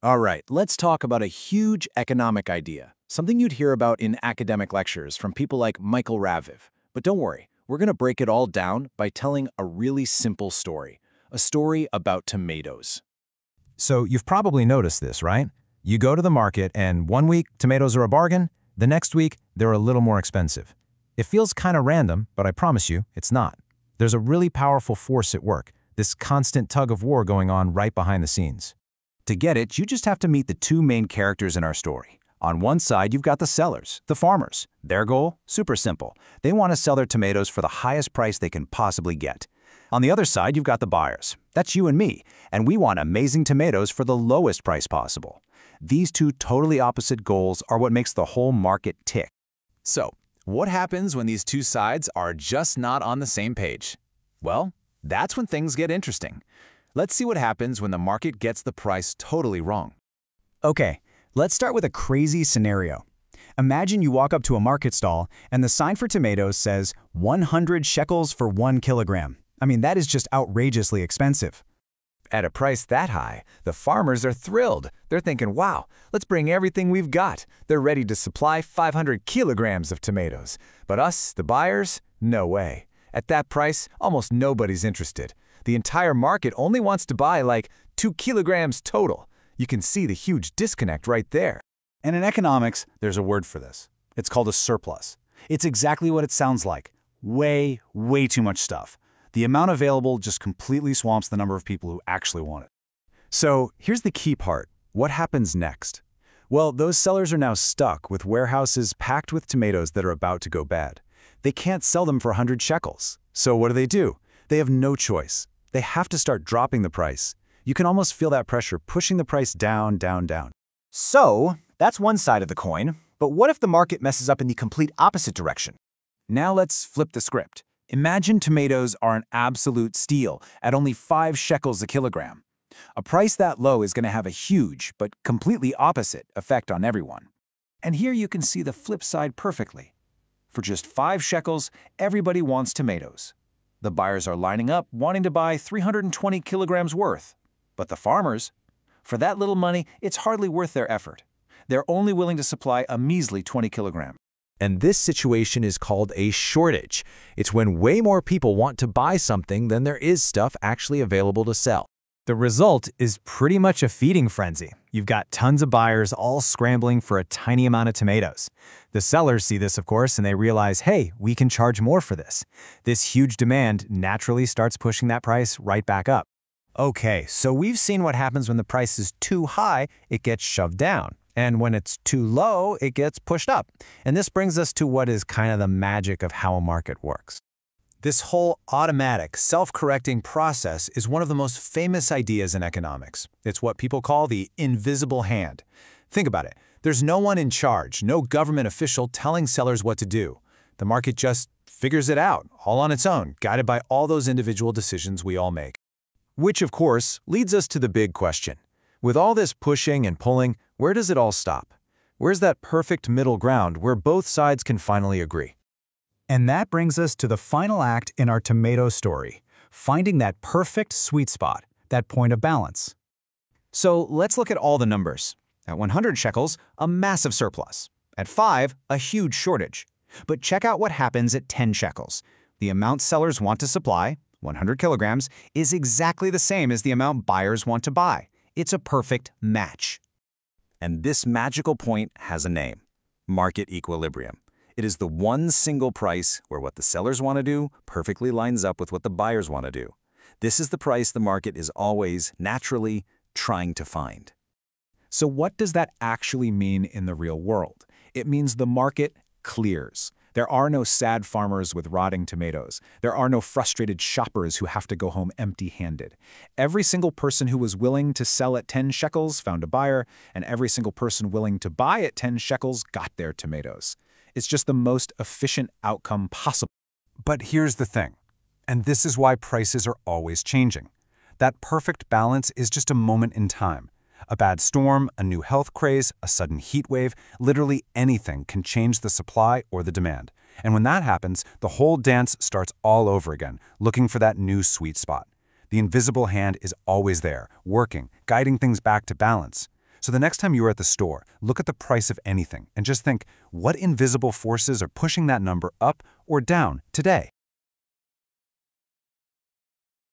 All right, let's talk about a huge economic idea, something you'd hear about in academic lectures from people like Michael Raviv. But don't worry, we're going to break it all down by telling a really simple story, a story about tomatoes. So you've probably noticed this, right? You go to the market and one week tomatoes are a bargain, the next week they're a little more expensive. It feels kind of random, but I promise you, it's not. There's a really powerful force at work, this constant tug of war going on right behind the scenes. To get it, you just have to meet the two main characters in our story. On one side, you've got the sellers, the farmers. Their goal? Super simple. They want to sell their tomatoes for the highest price they can possibly get. On the other side, you've got the buyers. That's you and me, and we want amazing tomatoes for the lowest price possible. These two totally opposite goals are what makes the whole market tick. So, what happens when these two sides are just not on the same page? Well, that's when things get interesting. Let's see what happens when the market gets the price totally wrong. Okay, let's start with a crazy scenario. Imagine you walk up to a market stall and the sign for tomatoes says 100 shekels for one kilogram. I mean, that is just outrageously expensive. At a price that high, the farmers are thrilled. They're thinking, wow, let's bring everything we've got. They're ready to supply 500 kilograms of tomatoes. But us, the buyers, no way. At that price, almost nobody's interested. The entire market only wants to buy like 2 kilograms total. You can see the huge disconnect right there. And in economics, there's a word for this. It's called a surplus. It's exactly what it sounds like. Way, way too much stuff. The amount available just completely swamps the number of people who actually want it. So here's the key part. What happens next? Well, those sellers are now stuck with warehouses packed with tomatoes that are about to go bad. They can't sell them for 100 shekels. So what do they do? They have no choice. They have to start dropping the price. You can almost feel that pressure pushing the price down, down, down. So, that's one side of the coin. But what if the market messes up in the complete opposite direction? Now let's flip the script. Imagine tomatoes are an absolute steal at only 5 shekels a kilogram. A price that low is going to have a huge, but completely opposite, effect on everyone. And here you can see the flip side perfectly. For just 5 shekels, everybody wants tomatoes. The buyers are lining up wanting to buy 320 kilograms worth. But the farmers, for that little money, it's hardly worth their effort. They're only willing to supply a measly 20 kilograms. And this situation is called a shortage. It's when way more people want to buy something than there is stuff actually available to sell. The result is pretty much a feeding frenzy. You've got tons of buyers all scrambling for a tiny amount of tomatoes. The sellers see this, of course, and they realize, hey, we can charge more for this. This huge demand naturally starts pushing that price right back up. Okay, so we've seen what happens when the price is too high, it gets shoved down. And when it's too low, it gets pushed up. And this brings us to what is kind of the magic of how a market works. This whole automatic, self-correcting process is one of the most famous ideas in economics. It's what people call the invisible hand. Think about it. There's no one in charge, no government official telling sellers what to do. The market just figures it out, all on its own, guided by all those individual decisions we all make. Which, of course, leads us to the big question. With all this pushing and pulling, where does it all stop? Where's that perfect middle ground where both sides can finally agree? And that brings us to the final act in our tomato story, finding that perfect sweet spot, that point of balance. So let's look at all the numbers. At 100 shekels, a massive surplus. At 5, a huge shortage. But check out what happens at 10 shekels. The amount sellers want to supply, 100 kilograms, is exactly the same as the amount buyers want to buy. It's a perfect match. And this magical point has a name, market equilibrium. It is the one single price where what the sellers want to do perfectly lines up with what the buyers want to do. This is the price the market is always, naturally, trying to find. So what does that actually mean in the real world? It means the market clears. There are no sad farmers with rotting tomatoes. There are no frustrated shoppers who have to go home empty-handed. Every single person who was willing to sell at 10 shekels found a buyer, and every single person willing to buy at 10 shekels got their tomatoes. It's just the most efficient outcome possible. But here's the thing, and this is why prices are always changing. That perfect balance is just a moment in time. A bad storm, a new health craze, a sudden heat wave, literally anything can change the supply or the demand. And when that happens, the whole dance starts all over again, looking for that new sweet spot. The invisible hand is always there, working, guiding things back to balance. So the next time you are at the store, look at the price of anything and just think, what invisible forces are pushing that number up or down today?